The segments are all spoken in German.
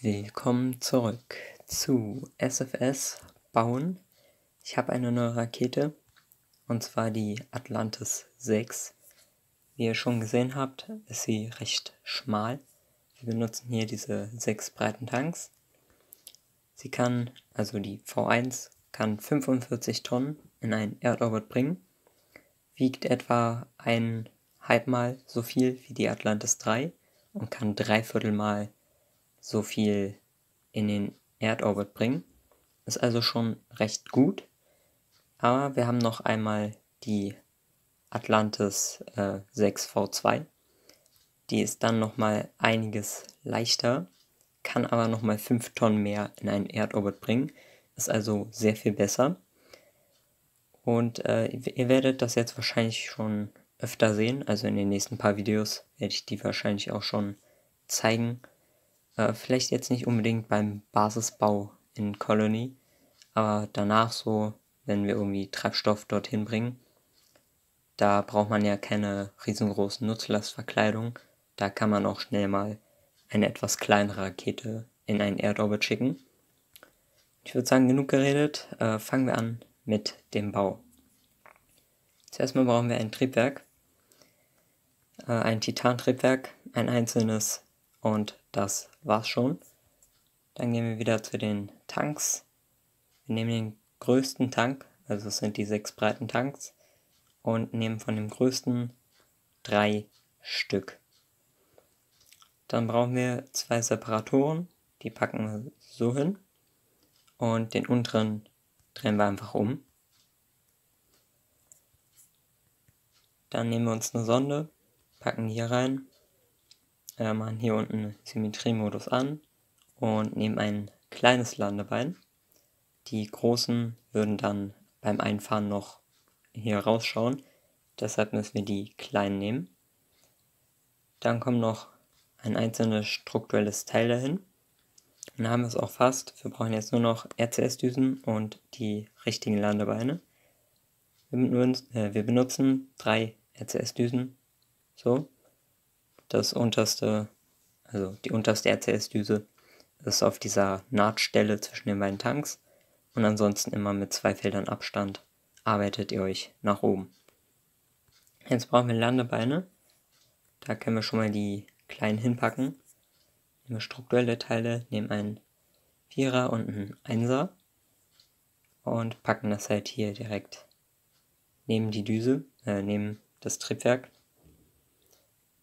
Willkommen zurück zu SFS Bauen. Ich habe eine neue Rakete und zwar die Atlantis 6. Wie ihr schon gesehen habt, ist sie recht schmal. Wir benutzen hier diese sechs breiten Tanks. Sie kann, also die V1, kann 45 Tonnen in einen Erdorbit bringen, wiegt etwa ein halbmal so viel wie die Atlantis 3 und kann dreiviertel mal so viel in den Erdorbit bringen. Ist also schon recht gut. Aber wir haben noch einmal die Atlantis äh, 6V2. Die ist dann nochmal einiges leichter, kann aber nochmal 5 Tonnen mehr in einen Erdorbit bringen. Ist also sehr viel besser. Und äh, ihr werdet das jetzt wahrscheinlich schon öfter sehen. Also in den nächsten paar Videos werde ich die wahrscheinlich auch schon zeigen. Äh, vielleicht jetzt nicht unbedingt beim Basisbau in Colony, aber danach so, wenn wir irgendwie Treibstoff dorthin bringen. Da braucht man ja keine riesengroßen Nutzlastverkleidung. Da kann man auch schnell mal eine etwas kleinere Rakete in einen Erdorbit schicken. Ich würde sagen, genug geredet. Äh, fangen wir an mit dem Bau. Zuerst mal brauchen wir ein Triebwerk. Äh, ein Titantriebwerk, ein einzelnes und das war's schon. Dann gehen wir wieder zu den Tanks. Wir nehmen den größten Tank, also es sind die sechs breiten Tanks, und nehmen von dem größten drei Stück. Dann brauchen wir zwei Separatoren, die packen wir so hin. Und den unteren drehen wir einfach um. Dann nehmen wir uns eine Sonde, packen hier rein, äh, machen hier unten Symmetriemodus an und nehmen ein kleines Landebein. Die großen würden dann beim Einfahren noch hier rausschauen, deshalb müssen wir die kleinen nehmen. Dann kommt noch ein einzelnes strukturelles Teil dahin. Dann haben wir es auch fast. Wir brauchen jetzt nur noch RCS-Düsen und die richtigen Landebeine. Wir äh, wir benutzen drei RCS-Düsen. So. Das unterste, also die unterste RCS-Düse ist auf dieser Nahtstelle zwischen den beiden Tanks. Und ansonsten immer mit zwei Feldern Abstand arbeitet ihr euch nach oben. Jetzt brauchen wir Landebeine. Da können wir schon mal die kleinen hinpacken. Nehmen wir strukturelle Teile, nehmen einen Vierer und einen Einser und packen das halt hier direkt neben die Düse, äh, neben das Triebwerk.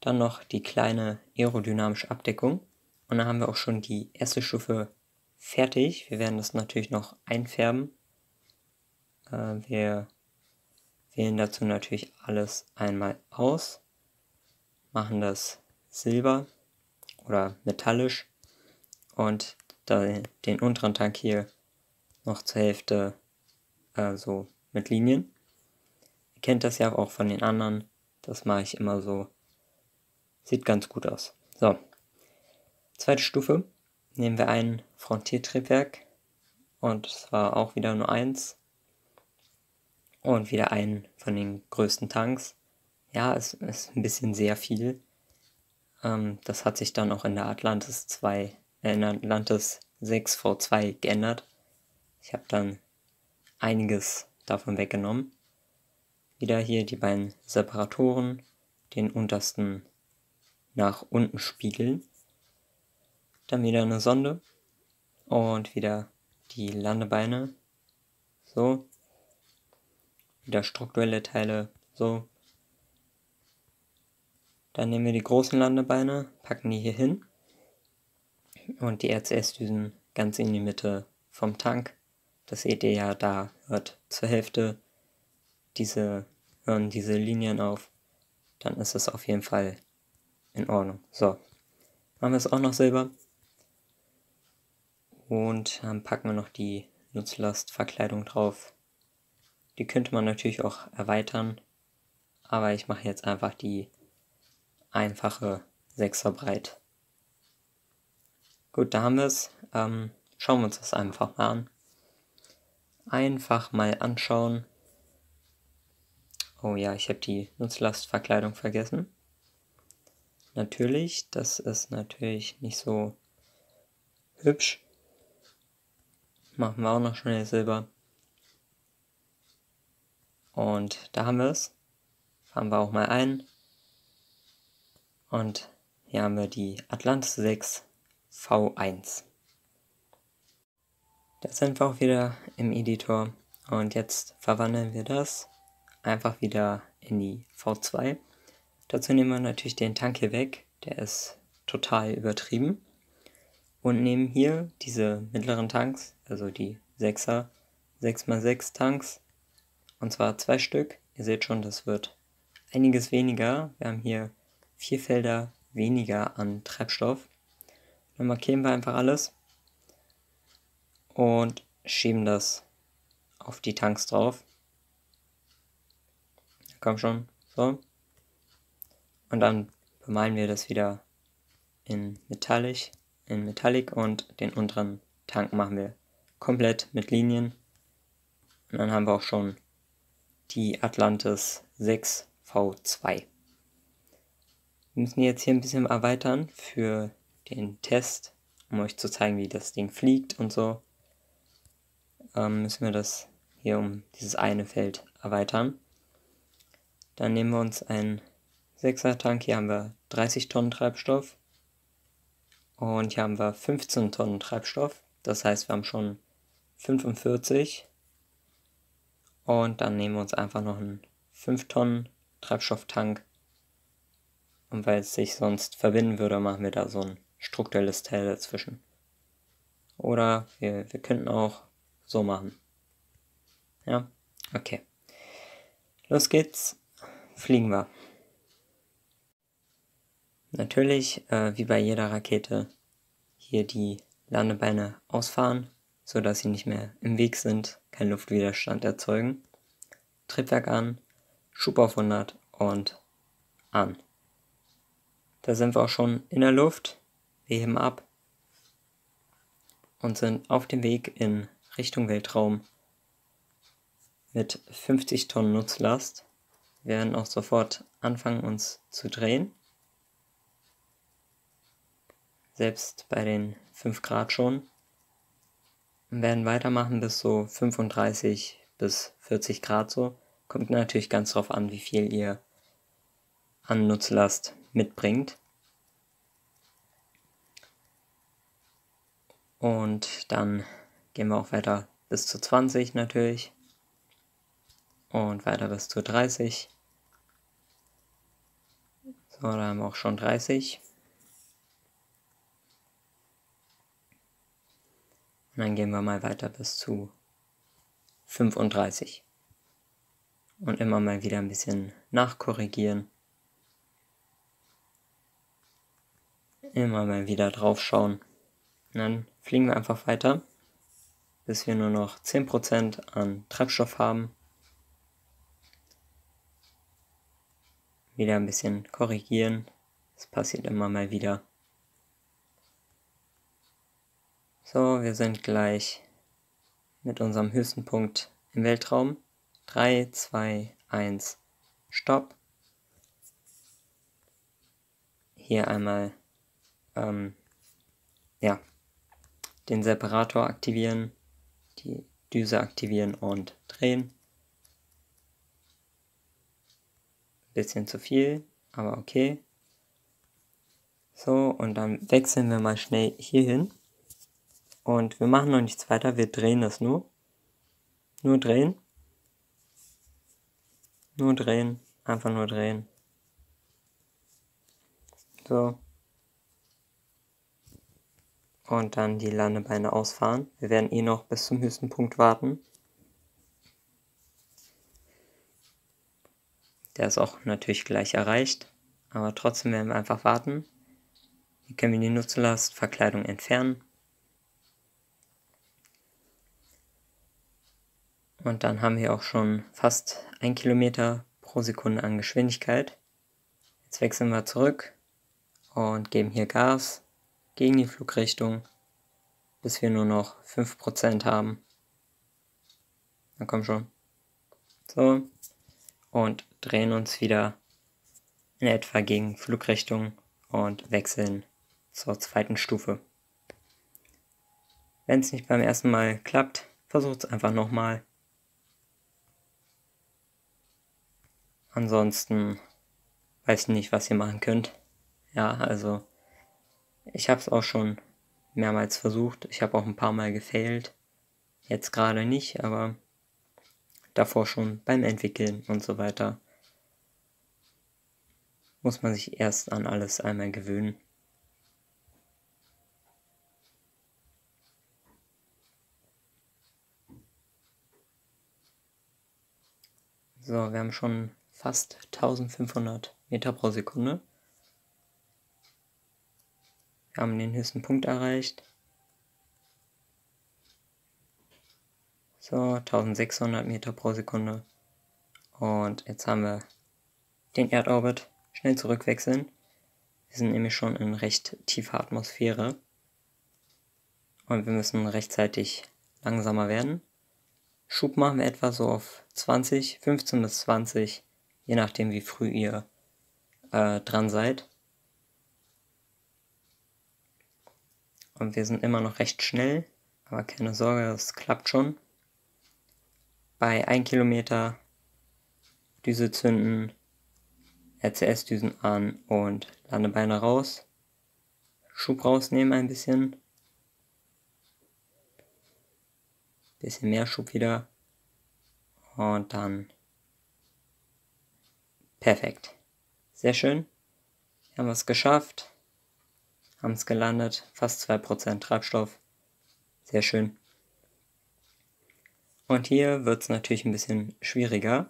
Dann noch die kleine aerodynamische Abdeckung und dann haben wir auch schon die erste Stufe fertig. Wir werden das natürlich noch einfärben. Äh, wir wählen dazu natürlich alles einmal aus, machen das silber oder metallisch und den unteren Tank hier noch zur Hälfte äh, so mit Linien. Ihr kennt das ja auch von den anderen. Das mache ich immer so. Sieht ganz gut aus. So. Zweite Stufe. Nehmen wir ein Frontiertriebwerk. Und zwar auch wieder nur eins. Und wieder einen von den größten Tanks. Ja, es ist ein bisschen sehr viel. Ähm, das hat sich dann auch in der Atlantis 2, äh, in der Atlantis 6 V2 geändert. Ich habe dann einiges davon weggenommen. Wieder hier die beiden Separatoren, den untersten nach unten spiegeln. Dann wieder eine Sonde und wieder die Landebeine. So. Wieder strukturelle Teile. So. Dann nehmen wir die großen Landebeine, packen die hier hin und die RCS-Düsen ganz in die Mitte vom Tank. Das seht ihr ja, da hört zur Hälfte diese, hören diese Linien auf. Dann ist es auf jeden Fall in Ordnung. So, machen wir es auch noch Silber. Und dann packen wir noch die Nutzlastverkleidung drauf. Die könnte man natürlich auch erweitern, aber ich mache jetzt einfach die einfache 6er breit. Gut, da haben wir es. Ähm, schauen wir uns das einfach mal an. Einfach mal anschauen. Oh ja, ich habe die Nutzlastverkleidung vergessen. Natürlich. Das ist natürlich nicht so hübsch. Machen wir auch noch schnell Silber. Und da haben wir es. Fahren wir auch mal ein. Und hier haben wir die Atlantis 6 V1. Da sind wir auch wieder im Editor. Und jetzt verwandeln wir das einfach wieder in die V2. Dazu nehmen wir natürlich den Tank hier weg. Der ist total übertrieben. Und nehmen hier diese mittleren Tanks, also die 6er, 6x6 Tanks. Und zwar zwei Stück. Ihr seht schon, das wird einiges weniger. Wir haben hier vier Felder weniger an Treibstoff. Dann markieren wir einfach alles und schieben das auf die Tanks drauf. Komm schon, so. Und dann bemalen wir das wieder in Metallic, in Metallic und den unteren Tank machen wir komplett mit Linien. Und dann haben wir auch schon die Atlantis 6 V2. Wir müssen jetzt hier ein bisschen erweitern für den Test, um euch zu zeigen, wie das Ding fliegt und so. Ähm, müssen wir das hier um dieses eine Feld erweitern. Dann nehmen wir uns einen 6er Tank. Hier haben wir 30 Tonnen Treibstoff. Und hier haben wir 15 Tonnen Treibstoff. Das heißt, wir haben schon 45. Und dann nehmen wir uns einfach noch einen 5 Tonnen Treibstofftank und weil es sich sonst verbinden würde, machen wir da so ein strukturelles Teil dazwischen. Oder wir, wir könnten auch so machen. Ja, okay. Los geht's. Fliegen wir. Natürlich, äh, wie bei jeder Rakete, hier die Landebeine ausfahren, sodass sie nicht mehr im Weg sind, keinen Luftwiderstand erzeugen. Triebwerk an, Schub auf 100 und an. Da sind wir auch schon in der Luft. Wir heben ab und sind auf dem Weg in Richtung Weltraum mit 50 Tonnen Nutzlast. Wir werden auch sofort anfangen uns zu drehen. Selbst bei den 5 Grad schon. Und werden weitermachen bis so 35 bis 40 Grad so. Kommt natürlich ganz drauf an, wie viel ihr an Nutzlast mitbringt. Und dann gehen wir auch weiter bis zu 20 natürlich. Und weiter bis zu 30. So, da haben wir auch schon 30. Und dann gehen wir mal weiter bis zu 35. Und immer mal wieder ein bisschen nachkorrigieren. Immer mal wieder drauf schauen. Und dann fliegen wir einfach weiter, bis wir nur noch 10% an Treibstoff haben. Wieder ein bisschen korrigieren. Das passiert immer mal wieder. So, wir sind gleich mit unserem höchsten Punkt im Weltraum. 3, 2, 1, Stopp. Hier einmal ähm, ja, den Separator aktivieren, die Düse aktivieren und drehen. Bisschen zu viel, aber okay. So, und dann wechseln wir mal schnell hier hin. Und wir machen noch nichts weiter, wir drehen das nur. Nur drehen. Nur drehen, einfach nur drehen. So und dann die Landebeine ausfahren. Wir werden eh noch bis zum höchsten Punkt warten. Der ist auch natürlich gleich erreicht, aber trotzdem werden wir einfach warten. Hier können wir die Nutzlastverkleidung entfernen. Und dann haben wir auch schon fast 1 Kilometer pro Sekunde an Geschwindigkeit. Jetzt wechseln wir zurück und geben hier Gas gegen die Flugrichtung, bis wir nur noch 5% haben. Na komm schon. So. Und drehen uns wieder in etwa gegen Flugrichtung und wechseln zur zweiten Stufe. Wenn es nicht beim ersten Mal klappt, versucht es einfach nochmal. Ansonsten weiß ich nicht, was ihr machen könnt. Ja, also ich habe es auch schon mehrmals versucht. Ich habe auch ein paar Mal gefailt. Jetzt gerade nicht, aber davor schon beim Entwickeln und so weiter. Muss man sich erst an alles einmal gewöhnen. So, wir haben schon fast 1500 Meter pro Sekunde. Wir haben den höchsten Punkt erreicht. So, 1600 Meter pro Sekunde. Und jetzt haben wir den Erdorbit. Schnell zurückwechseln. Wir sind nämlich schon in recht tiefer Atmosphäre. Und wir müssen rechtzeitig langsamer werden. Schub machen wir etwa so auf 20, 15 bis 20, je nachdem wie früh ihr äh, dran seid. Und wir sind immer noch recht schnell, aber keine Sorge, das klappt schon. Bei 1 Kilometer Düse zünden, RCS-Düsen an und Landebeine raus. Schub rausnehmen ein bisschen. Bisschen mehr Schub wieder. Und dann perfekt. Sehr schön. Wir haben es geschafft. Haben es gelandet. Fast 2% Treibstoff. Sehr schön. Und hier wird es natürlich ein bisschen schwieriger.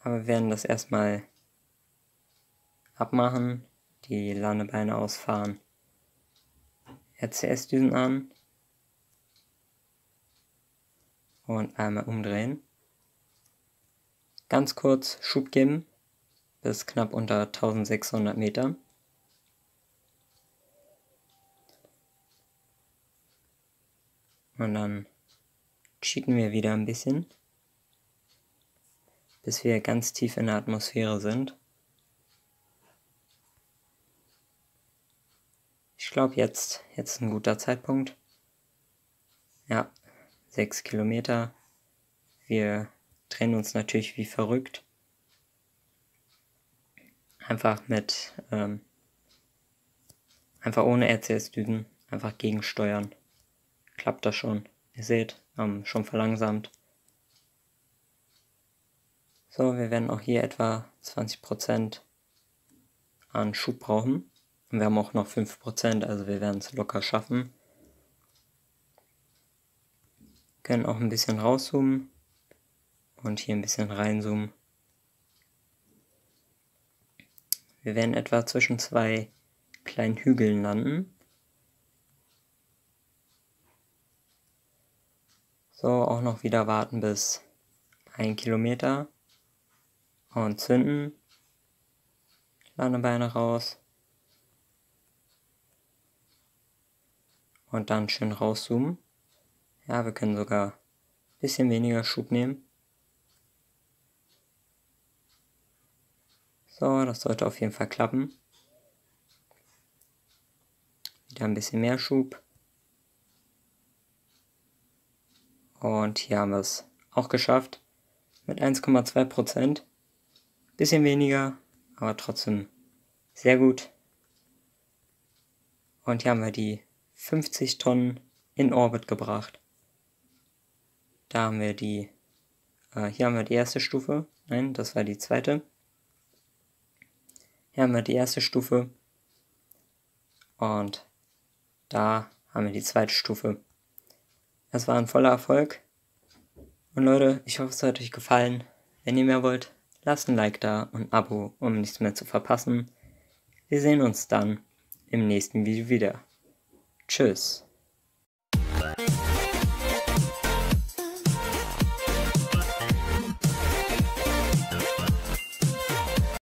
Aber wir werden das erstmal abmachen. Die Landebeine ausfahren. RCS-Düsen an. und einmal umdrehen. Ganz kurz Schub geben bis knapp unter 1600 Meter. Und dann cheaten wir wieder ein bisschen, bis wir ganz tief in der Atmosphäre sind. Ich glaube jetzt, jetzt ist ein guter Zeitpunkt. Ja, 6 Kilometer. Wir drehen uns natürlich wie verrückt. Einfach mit, ähm, einfach ohne RCS-Düsen, einfach gegensteuern. Klappt das schon. Ihr seht, ähm, schon verlangsamt. So, wir werden auch hier etwa 20% an Schub brauchen. Und wir haben auch noch 5%, also wir werden es locker schaffen. Können auch ein bisschen rauszoomen und hier ein bisschen reinzoomen. Wir werden etwa zwischen zwei kleinen Hügeln landen. So, auch noch wieder warten bis ein Kilometer und zünden. Landebeine raus. Und dann schön rauszoomen. Ja, wir können sogar ein bisschen weniger Schub nehmen. So, das sollte auf jeden Fall klappen. Wieder ein bisschen mehr Schub. Und hier haben wir es auch geschafft. Mit 1,2%. Bisschen weniger, aber trotzdem sehr gut. Und hier haben wir die 50 Tonnen in Orbit gebracht. Da haben wir die, äh, hier haben wir die erste Stufe. Nein, das war die zweite. Hier haben wir die erste Stufe. Und da haben wir die zweite Stufe. Es war ein voller Erfolg. Und Leute, ich hoffe, es hat euch gefallen. Wenn ihr mehr wollt, lasst ein Like da und ein Abo, um nichts mehr zu verpassen. Wir sehen uns dann im nächsten Video wieder. Tschüss.